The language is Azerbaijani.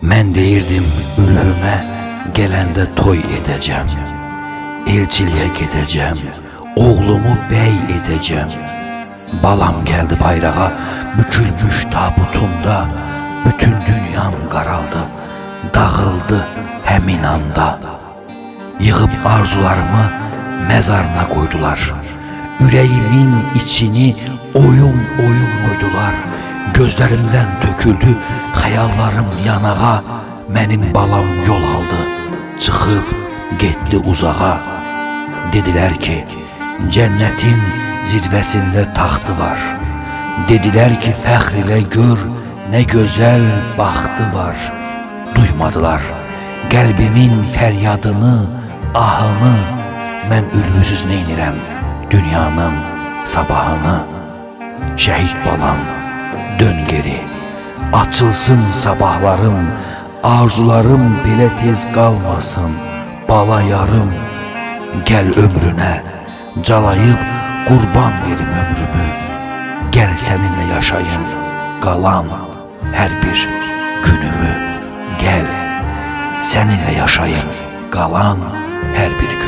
Mən deyirdim ülhümə gələndə toy edəcəm. Elçiliyə gedəcəm, oğlumu bəy edəcəm. Balam gəldi bayrağa, bükülmüş tabutumda, bütün dünyam qaraldı, dağıldı həmin anda. Yığıb arzularımı məzarına qoydular. Ürəyimin içini oyun-oyun oydular. Gözlərimdən töküldü xəyallarım yanağa. Mənim balam yol aldı, çıxıb getdi uzağa. Dedilər ki, cənnətin zirvəsində taxtı var. Dedilər ki, fəxr ilə gör, nə gözəl baxtı var. Duymadılar qəlbimin fəryadını, ahını. Mən ülvüsüz neynirəm dünyanın sabahını. Şəhid balam, dön geri. Açılsın sabahlarım, arzularım belə tez qalmasın. Bala yarım, gəl ömrünə, calayıb qurban verim ömrümü. Gəl səninlə yaşayım, qalan hər bir günümü. Gəl, səninlə yaşayım, qalan hər bir günümü.